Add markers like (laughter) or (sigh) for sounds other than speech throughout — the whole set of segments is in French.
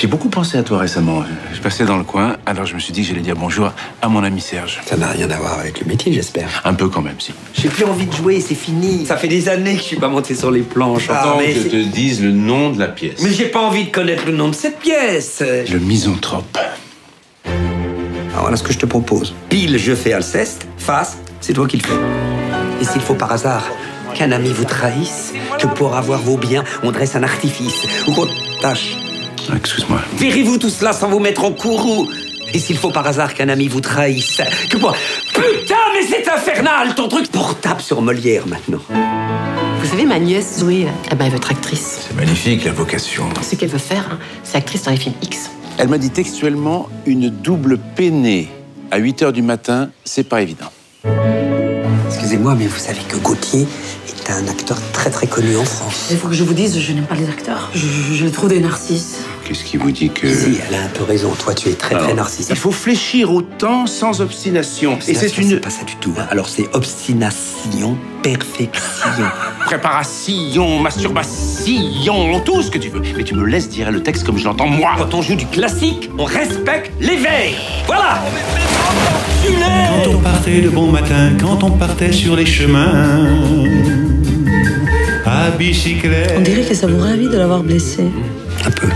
J'ai beaucoup pensé à toi récemment. Je passais dans le coin, alors je me suis dit que j'allais dire bonjour à mon ami Serge. Ça n'a rien à voir avec le métier, j'espère. Un peu quand même, si. J'ai plus envie de jouer, c'est fini. Ça fait des années que je suis pas monté sur les planches. Attends Ah, que te dise le nom de la pièce. Mais j'ai pas envie de connaître le nom de cette pièce. Le misanthrope. Alors voilà ce que je te propose. Pile, je fais Alceste. Face, c'est toi qui le fais. Et s'il faut par hasard qu'un ami vous trahisse, que pour avoir vos biens, on dresse un artifice, ou qu'on tâche. Ah, Excuse-moi. Verrez-vous tout cela sans vous mettre en courroux Et s'il faut par hasard qu'un ami vous trahisse, que pour... Putain, mais c'est infernal ton truc Pour tape sur Molière maintenant. Vous savez, ma nièce Zoé, eh ben, elle veut être actrice. C'est magnifique la vocation. Ce qu'elle veut faire, hein, c'est actrice dans les films X. Elle m'a dit textuellement une double peinée à 8 h du matin, c'est pas évident. Excusez-moi, mais vous savez que Gauthier est un acteur très très connu en France. Il faut que je vous dise, je n'aime pas les acteurs. Je, je, je les trouve des narcisses. Qu'est-ce qui vous dit que. Si, elle a un peu raison. Toi, tu es très très narcissique. Il faut fléchir autant sans obstination. Et c'est une pas ça du tout. hein. Alors c'est obstination, perfection. (laughs) préparation, masturbation, tout ce que tu veux. Mais tu me laisses dire le texte comme je l'entends moi. Quand on joue du classique, on respecte les vers. Voilà. Quand on partait de bon matin, quand on partait sur les chemins. On dirait que ça vous ravit de l'avoir blessé. Un peu.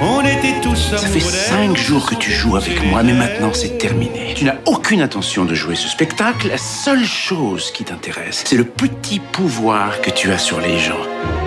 On était tous Ça fait cinq jours que tu joues avec moi, mais maintenant c'est terminé. Tu n'as aucune intention de jouer ce spectacle. La seule chose qui t'intéresse, c'est le petit pouvoir que tu as sur les gens.